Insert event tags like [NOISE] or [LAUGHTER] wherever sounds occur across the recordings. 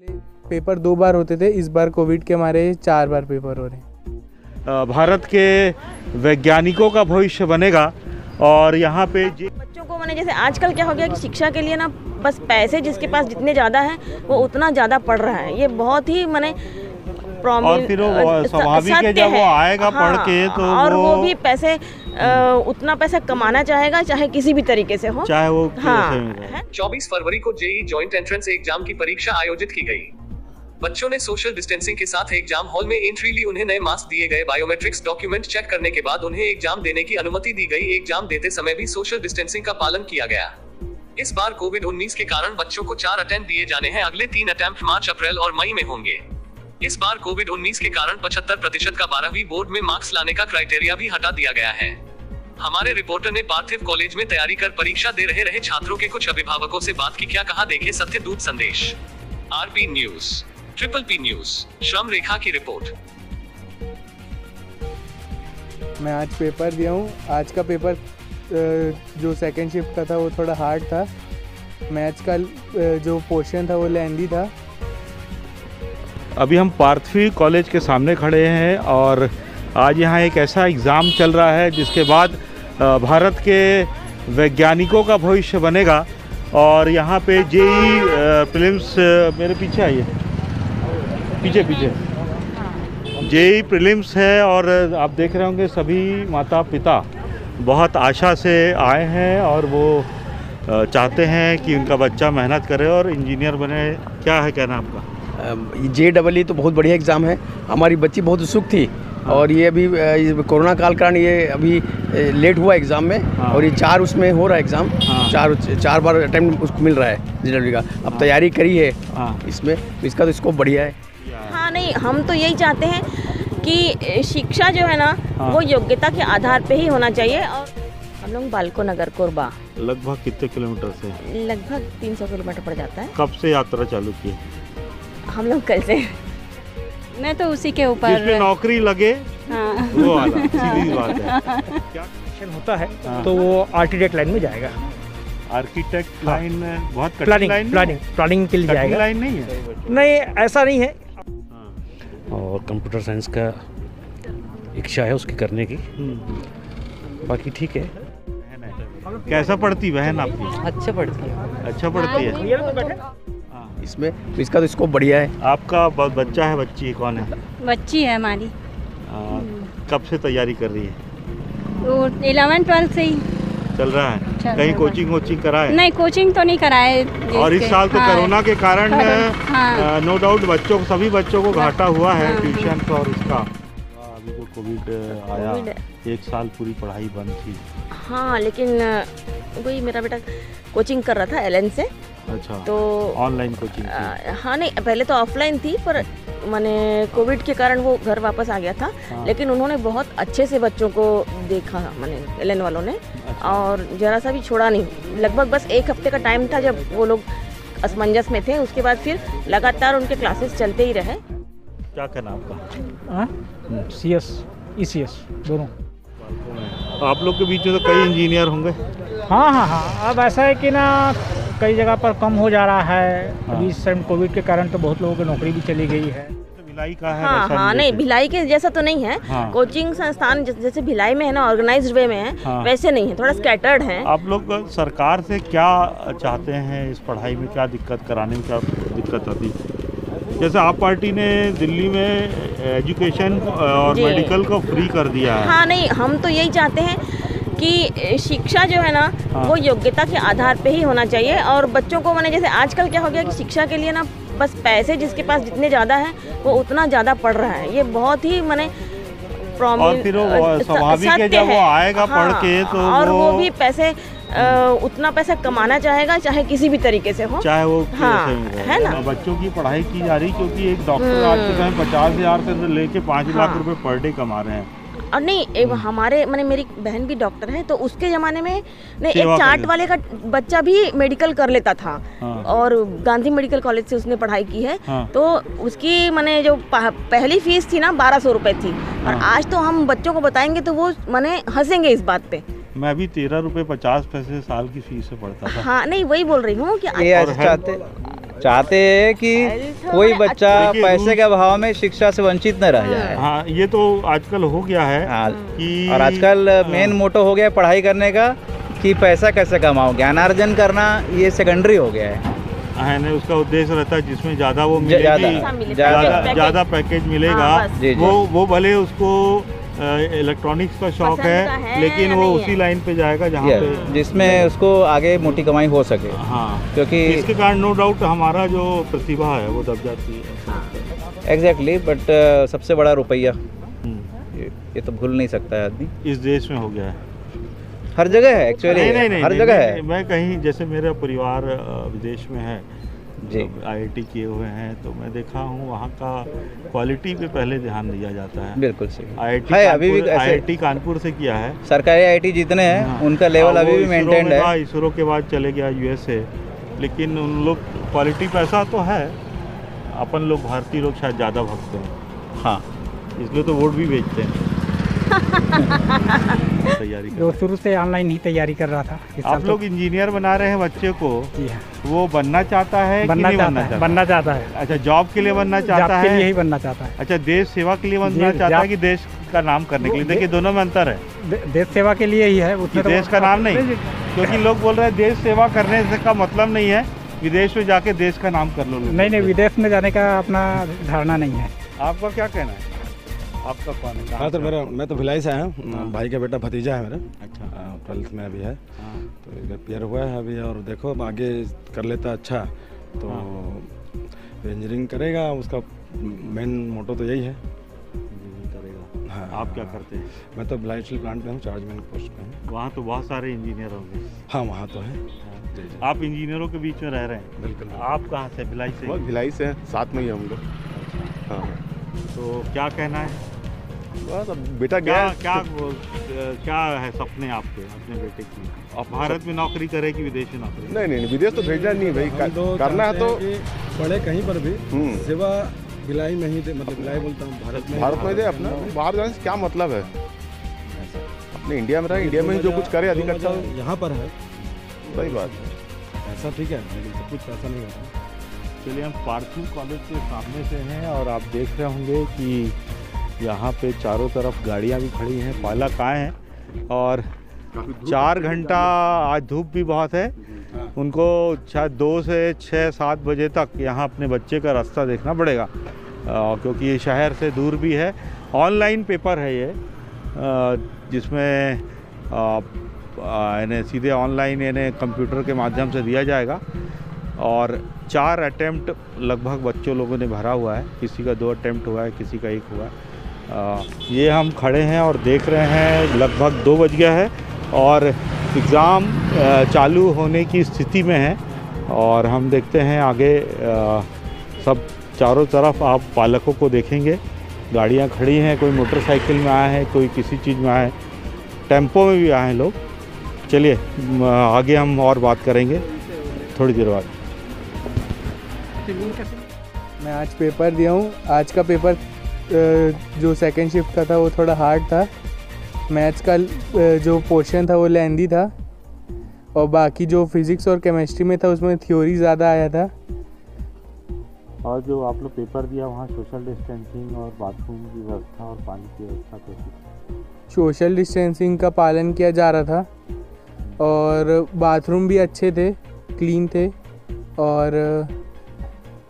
Paper दो बार होते थे इस बार कोविड के हमारे चार बार पेपर हो रहे हैं भारत के वैज्ञानिकों का भविष्य बनेगा और यहाँ पे बच्चों को मैंने जैसे आजकल क्या हो गया कि शिक्षा के लिए ना बस पैसे जिसके पास जितने ज़्यादा हैं वो उतना ज़्यादा पढ़ रहा है। ये बहुत ही मैंने और फिर वो स्वाभाविक है जब वो आएगा हाँ, पढ़ के तो और वो, वो भी पैसे अ, उतना पैसा कमाना चाहेगा चाहे किसी भी तरीके से हो। चाहे वो हाँ है। 24 फरवरी को जेई जॉइंट एंट्रेंस एग्ज़ाम की परीक्षा आयोजित की गई। बच्चों ने सोशल डिस्टेंसिंग के साथ एग्ज़ाम हॉल में एंट्री ली उन्हें नए मास्क दिए गए। बायोमेट्रिक्स डॉक्यूमेंट चेक करने के बाद उन्हें एग्ज़ाम देने की अनुमति दी गई। एग्ज़ाम देते समय भी सोशल डिस्टेंसिंग का पालन किया गया। इस बार कोविड 19 के कारण बच्चों को चार अटेम्प्ट दिए जाने हैं। अगले तीन अटेम्प्ट मार्च अप्रैल और मई में होंगे। इस बार कोविड 19 के कारण 75 प्रतिशत का बारहवीं बोर्ड में मार्क्स लाने का क्राइटेरिया भी हटा दिया गया है। हमारे रिपोर्टर ने पार्थिव कॉलेज में तैयारी कर परीक्षा दे रहे रहे छात्रों के कुछ अभिभावकों से बात की, क्या कहा देखे Satya Doot Sandesh. RP news, triple P news, श्रम रेखा की रिपोर्ट। मैं आज पेपर दिया हूँ। आज का पेपर जो सेकेंड शिफ्ट का था, वो थोड़ा हार्ड था। मैथ्स का जो पोर्शन था, वो लेंदी था। अभी हम पार्थवी कॉलेज के सामने खड़े हैं और आज यहाँ एक ऐसा एग्ज़ाम चल रहा है जिसके बाद भारत के वैज्ञानिकों का भविष्य बनेगा और यहाँ पे जेई प्रीलिम्स मेरे पीछे आइए। पीछे पीछे। जेई प्रीलिम्स है और आप देख रहे होंगे सभी माता पिता बहुत आशा से आए हैं और वो चाहते हैं कि उनका बच्चा मेहनत करे और इंजीनियर बने। क्या है कहना आपका? जे डबल ई तो बहुत बढ़िया एग्ज़ाम है। हमारी बच्ची बहुत उत्सुक थी और ये अभी कोरोना काल कारण ये अभी लेट हुआ एग्ज़ाम में हाँ। और ये चार उसमें हो रहा है एग्ज़ाम। हाँ। चार का बार अटेम्प्ट उसको मिल रहा है जे का। अब हाँ। तैयारी करी है हाँ। इसमें तो इसका तो स्कोप बढ़िया है। हाँ नहीं हम तो यही चाहते हैं कि शिक्षा जो है ना हाँ। वो योग्यता के आधार पे ही होना चाहिए और हम लोग बालको नगर कोरबा। लगभग कितने किलोमीटर से? लगभग 300 किलोमीटर पड़ जाता है। कब से यात्रा चालू की हम लोग कल से मैं तो उसी के ऊपर नौकरी लगे हाँ। वो वाला सीधी बात है। [LAUGHS] क्या होता है हाँ। तो वो आर्किटेक्ट लाइन में जाएगा। आर्किटेक्ट लाइन बहुत प्लानिंग लाइन प्लानिंग प्लानिंग के लिए जाएगा। लाइन नहीं है। नहीं ऐसा नहीं है। हाँ। और कंप्यूटर साइंस का इच्छा है उसकी करने की। हम्म। बाकी ठीक है। कैसा पढ़ती बहन आपकी? अच्छा पढ़ती है। अच्छा पढ़ती है। हाँ। इसमें। तो इसका तो स्कोप बढ़िया है। आपका बच्चा है बच्ची कौन है? बच्ची है हमारी। हाँ, कब से तैयारी कर रही है? इलेवन ट्वेल्थ से ही। चल रहा है। चल कहीं कोचिंग वोचिंग कराए नहीं कोचिंग तो नहीं कराए और इस साल तो हाँ, कोरोना के कारण हाँ। नो डाउट बच्चों सभी बच्चों को घाटा हुआ है हाँ। ट्यूशन और इसका। अभी जो कोविड आया। एक साल पूरी पढ़ाई बंद थी। हाँ लेकिन वही मेरा बेटा कोचिंग कर रहा था एल से। अच्छा। तो ऑनलाइन कोचिंग हाँ नहीं पहले तो ऑफलाइन थी पर मैंने कोविड के कारण वो घर वापस आ गया था। हाँ। लेकिन उन्होंने बहुत अच्छे से बच्चों को देखा मैंने एल वालों ने। अच्छा। और जरा सा भी छोड़ा नहीं। लगभग बस एक हफ़्ते का टाइम था जब वो लोग असमंजस में थे। उसके बाद फिर लगातार उनके क्लासेस चलते ही रहे। क्या कहना आपका C S E C S दोनों। आप लोग के बीच में तो कई इंजीनियर होंगे। हाँ हाँ हाँ। अब ऐसा है कि ना कई जगह पर कम हो जा रहा है। हाँ। अभी इस टाइम कोविड के कारण तो बहुत लोगों की नौकरी भी चली गई है। तो भिलाई का है हाँ हाँ नहीं भिलाई के जैसा तो नहीं है। हाँ। कोचिंग संस्थान जैसे भिलाई में है ना ऑर्गेनाइज्ड वे में है हाँ। वैसे नहीं है थोड़ा स्कैटर्ड है। आप लोग सरकार से क्या चाहते हैं इस पढ़ाई में क्या दिक्कत कराने में क्या दिक्कत आती जैसे आप पार्टी ने दिल्ली में एजुकेशन और मेडिकल को फ्री कर दिया है। हाँ नहीं हम तो यही चाहते हैं कि शिक्षा जो है ना हाँ। वो योग्यता के आधार पे ही होना चाहिए और बच्चों को मैंने जैसे आजकल क्या हो गया कि शिक्षा के लिए ना बस पैसे जिसके पास जितने ज़्यादा हैं वो उतना ज़्यादा पढ़ रहा है ये बहुत ही मैंने और फिर वो स्वाभाविक है जब वो आएगा पढ़ के तो और वो वो- भी पैसे अ, उतना पैसा कमाना चाहेगा चाहे किसी भी तरीके से हो चाहे वो हाँ, हो। है ना? बच्चों की पढ़ाई की जा रही क्योंकि एक डॉक्टर आज के समय पचास हज़ार से लेके पाँच लाख हाँ। रुपए पर डे कमा रहे हैं और नहीं एक हमारे मैंने मेरी बहन भी डॉक्टर है तो उसके ज़माने में नहीं एक चार्ट वाले का बच्चा भी मेडिकल कर लेता था हाँ। और गांधी मेडिकल कॉलेज से उसने पढ़ाई की है हाँ। तो उसकी मैंने जो पहली फ़ीस थी ना बारह सौ रुपये थी और हाँ। आज तो हम बच्चों को बताएँगे तो वो मैंने हंसेंगे इस बात पे मैं भी तेरह रुपए पचास पैसे साल की फ़ीस से पढ़ता था हाँ नहीं वही बोल रही हूँ कि है- चाहते हैं कि कोई बच्चा पैसे के अभाव में शिक्षा से वंचित न रह जाए। हाँ ये तो आजकल हो गया है हाँ, कि और आजकल हाँ, मेन मोटो हो गया है पढ़ाई करने का कि पैसा कैसे कमाओ। ज्ञानार्जन करना ये सेकेंडरी हो गया है। है ना उसका उद्देश्य रहता है जिसमें ज़्यादा वो मिलेगी ज़्यादा, ज़्यादा- पैकेज, मिलेगा हाँ। वो वो भले उसको इलेक्ट्रॉनिक्स का शौक है, है लेकिन वो उसी लाइन पे जाएगा जहाँ पे जिसमें उसको आगे मोटी कमाई हो सके। हाँ क्योंकि इसके कारण नो डाउट हमारा जो प्रतिभा है वो दब जाती है। एग्जैक्टली बट सबसे बड़ा रुपया। हम्म, ये, ये तो भूल नहीं सकता है आदमी। इस देश में हो गया है। हर जगह है एक्चुअली नहीं नहीं नहीं हर जगह है। मैं कहीं जैसे मेरा परिवार विदेश में है जी। आईआईटी किए हुए हैं तो मैं देखा हूँ वहाँ का क्वालिटी पे पहले ध्यान दिया जाता है। बिल्कुल सही। आईआईटी है अभी भी आईआईटी कानपुर से किया है। सरकारी आईटी जितने हैं हाँ। उनका लेवल हाँ, अभी भी इसरो मेंटेन्ड में है। इसरो के बाद चले गया यूएसए लेकिन उन लोग क्वालिटी पैसा तो है अपन लोग भारतीय लोग शायद ज़्यादा भगते हैं। हाँ। इसलिए तो वोट भी बेचते हैं। [LAUGHS] तैयारी कर जो शुरू से ऑनलाइन ही तैयारी कर रहा था आप तो- लोग इंजीनियर बना रहे हैं बच्चे को? हाँ। वो बनना चाहता है बनना चाहता बनना है बनना चाहता है। अच्छा जॉब के लिए बनना चाहता है? यही बनना चाहता है। अच्छा देश सेवा के लिए बनना चाहता है कि देश का नाम करने के लिए? देखिए दोनों में अंतर है। देश सेवा के लिए ही है तो- देश का नाम नहीं। क्योंकि [LAUGHS] लोग बोल रहे हैं देश सेवा करने से का मतलब नहीं है। विदेश में जाके देश का नाम कर लो नहीं नहीं विदेश में जाने का अपना धारणा नहीं है। आपका क्या कहना है? आपका कौन है? हाँ तो मेरा मैं तो भिलाई से आया हूँ। हाँ। भाई का बेटा भतीजा है मेरा। अच्छा। ट्वेल्थ में अभी है। हाँ। तो इधर पेयर हुआ है अभी और देखो अब आगे कर लेता अच्छा। तो इंजीनियरिंग करेगा उसका मेन मोटो तो यही है। हाँ। आप क्या करते हैं? मैं तो भिलाई स्टील प्लांट में हूँ चार्जमैन पोस्ट पे हूँ। वहाँ तो बहुत सारे इंजीनियर होंगे। हाँ वहाँ तो है। जी जी। आप इंजीनियरों के बीच में रह रहे हैं? बिल्कुल। आप कहाँ से भिलाई से? भिलाई से हैं साथ में ही हम लोग। हाँ। तो क्या कहना है? बस अब बेटा क्या गया क्या वो, क्या है सपने आपके अपने बेटे की? आप भारत में नौकरी करे कि विदेश में नौकरी? नहीं नहीं नहीं, विदेश तो भेजना नहीं भाई तो करना है तो पढ़े कहीं पर भी हम्म, सेवा भिलाई में ही दे मतलब भिलाई बोलता हूँ भारत में भारत में दे अपना बाहर जाने से क्या मतलब है? अपने इंडिया में रहा इंडिया में ही जो कुछ करे अधिक अच्छा। यहाँ पर है। सही बात। है ऐसा ठीक है लेकिन सब कुछ ऐसा नहीं होता। चलिए हम पार्थिव कॉलेज के सामने से हैं और आप देख रहे होंगे कि यहाँ पे चारों तरफ़ गाड़ियाँ भी खड़ी हैं पालक आए हैं और चार घंटा आज धूप भी बहुत है। उनको शायद दो से छः सात बजे तक यहाँ अपने बच्चे का रास्ता देखना पड़ेगा। अ, क्योंकि ये शहर से दूर भी है। ऑनलाइन पेपर है ये। जिसमें इन्हें सीधे ऑनलाइन इन्हें कंप्यूटर के माध्यम से दिया जाएगा। और चार अटैम्प्ट लगभग बच्चों लोगों ने भरा हुआ है। किसी का दो अटैम्प्ट हुआ है किसी का एक हुआ है। ये हम खड़े हैं और देख रहे हैं, लगभग दो बज गया है और एग्ज़ाम चालू होने की स्थिति में है और हम देखते हैं आगे सब चारों तरफ़ आप पालकों को देखेंगे। गाड़ियाँ खड़ी हैं, कोई मोटरसाइकिल में आए हैं, कोई किसी चीज़ में आए हैं, टेंपो में भी आए हैं लोग। चलिए आगे हम और बात करेंगे थोड़ी देर बाद। मैं आज पेपर दिया हूँ, आज का पेपर जो सेकेंड शिफ्ट का था वो थोड़ा हार्ड था। मैथ्स का जो पोर्शन था वो लेंदी था। और बाकी जो फिज़िक्स और केमिस्ट्री में था उसमें थ्योरी ज़्यादा आया था। और जो आप लोग पेपर दिया वहाँ सोशल डिस्टेंसिंग और बाथरूम की व्यवस्था और पानी की व्यवस्था कैसी सोशल डिस्टेंसिंग का पालन किया जा रहा था। और बाथरूम भी अच्छे थे क्लीन थे। और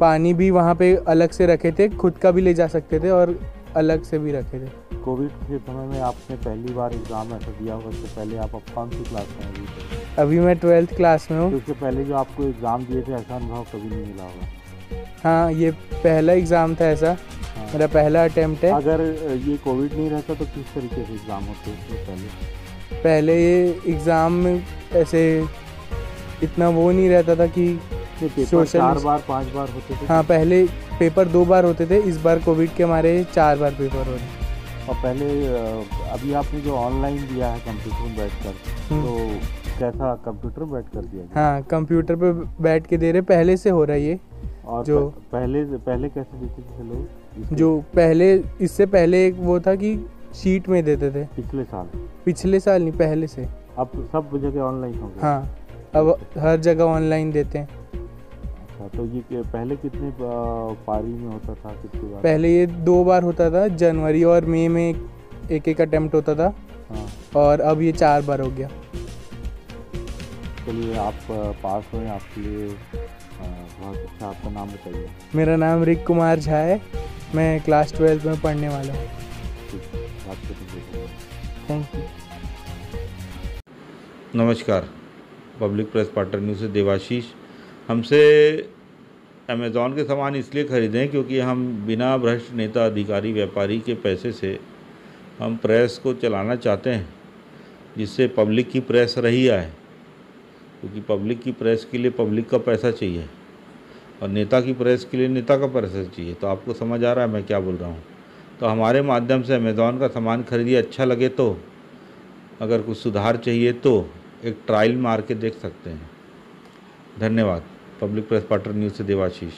पानी भी वहाँ पे अलग से रखे थे खुद का भी ले जा सकते थे और अलग से भी रखे थे। कोविड के समय में आपने पहली बार एग्ज़ाम ऐसा दिया होगा उससे पहले आप अब कौन सी क्लास में अभी अभी मैं ट्वेल्थ क्लास में तो हूँ। उससे पहले जो आपको एग्ज़ाम दिए थे ऐसा अनुभव कभी नहीं मिला होगा। हाँ ये पहला एग्ज़ाम था ऐसा। हाँ। मेरा पहला अटेम्प्ट है। अगर ये कोविड नहीं रहता तो किस तरीके से एग्ज़ाम होते उससे पहले? पहले ये एग्ज़ाम में ऐसे इतना वो नहीं रहता था कि पेपर चार बार पाँच बार होते थे। हाँ पहले पेपर दो बार होते थे इस बार कोविड के हमारे चार बार पेपर हो रहे हैं। और पहले अभी आपने जो ऑनलाइन दिया है कंप्यूटर में बैठकर हम्म। तो कैसा कंप्यूटर बैठ कर दिया हाँ कंप्यूटर पे बैठ के दे रहे पहले से हो रहा है ये। और जो- पहले पहले कैसे देते थे लोग? जो पहले इससे पहले एक वो था कि शीट में देते थे। पिछले साल। पिछले साल नहीं पहले से। अब सब जगह ऑनलाइन हो गया हाँ अब हर जगह ऑनलाइन देते हैं। अच्छा तो ये पहले कितने पारी में होता था कितनी बार? पहले ये दो बार होता था जनवरी और मई में एक एक अटेम्प्ट होता था। हाँ। और अब ये चार बार हो गया। चलिए आप पास हुए आपके लिए बहुत अच्छा आपका नाम बताइए। मेरा नाम रिक कुमार झा है। मैं क्लास ट्वेल्थ में पढ़ने वाला हूँ। थैंक यू नमस्कार। पब्लिक प्रेस पार्टनर न्यूज़ से देवाशीष। हमसे अमेज़ॉन के सामान इसलिए ख़रीदें क्योंकि हम बिना भ्रष्ट नेता, अधिकारी, व्यापारी के पैसे से हम प्रेस को चलाना चाहते हैं, जिससे पब्लिक की प्रेस रही आए। क्योंकि पब्लिक की प्रेस के लिए पब्लिक का पैसा चाहिए और नेता की प्रेस के लिए नेता का पैसा चाहिए। तो आपको समझ आ रहा है मैं क्या बोल रहा हूँ। तो हमारे माध्यम से अमेज़ॉन का सामान खरीदिए अच्छा लगे तो अगर कुछ सुधार चाहिए तो एक ट्रायल मार के देख सकते हैं। धन्यवाद। पब्लिक प्रेस पार्टनर न्यूज़ से देवाशीष।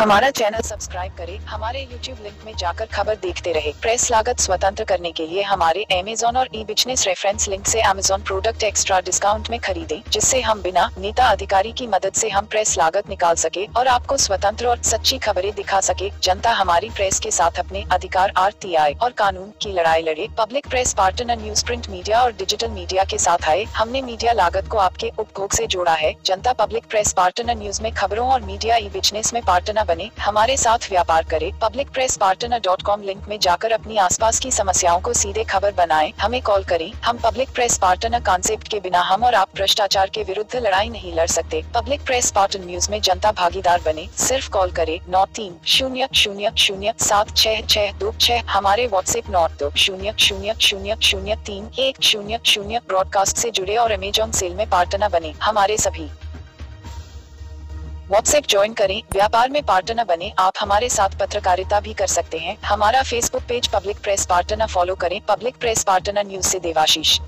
हमारा चैनल सब्सक्राइब करें, हमारे यूट्यूब लिंक में जाकर खबर देखते रहे। प्रेस लागत स्वतंत्र करने के लिए हमारे Amazon और ई बिज़नेस रेफरेंस लिंक से अमेजोन प्रोडक्ट एक्स्ट्रा डिस्काउंट में खरीदें, जिससे हम बिना नेता अधिकारी की मदद से हम प्रेस लागत निकाल सके और आपको स्वतंत्र और सच्ची खबरें दिखा सके। जनता हमारी प्रेस के साथ अपने अधिकार आर और कानून की लड़ाई लड़े। Public press partner news print media और डिजिटल मीडिया के साथ आए। हमने मीडिया लागत को आपके उपभोग से जोड़ा है। जनता पब्लिक प्रेस पार्टनर न्यूज़ में खबरों और मीडिया ई बिज़नेस में पार्टनर बने, हमारे साथ व्यापार करें public press partner dot com link में जाकर अपनी आसपास की समस्याओं को सीधे खबर बनाएँ, हमें कॉल करें, हम पब्लिक प्रेस पार्टनर कॉन्सेप्ट के बिना हम और आप भ्रष्टाचार के विरुद्ध लड़ाई नहीं लड़ सकते पब्लिक प्रेस पार्टनर न्यूज़ में जनता भागीदार बने, सिर्फ़ कॉल करे, नौ तीन, शून्य शून्य शून्य, सात, छह छह, दो, छह, हमारे व्हाट्सएप नौ, दो, शून्य शून्य शून्य शून्य, तीन, एक, शून्य शून्य ब्रॉडकास्ट से जुड़े और अमेजॉन सेल में पार्टनर बने, हमारे सभी। व्हाट्सएप ज्वाइन करें, व्यापार में पार्टनर बने, आप हमारे साथ पत्रकारिता भी कर सकते हैं। हमारा Facebook page public press partner follow करें। पब्लिक प्रेस पार्टनर न्यूज़ से देवाशीष।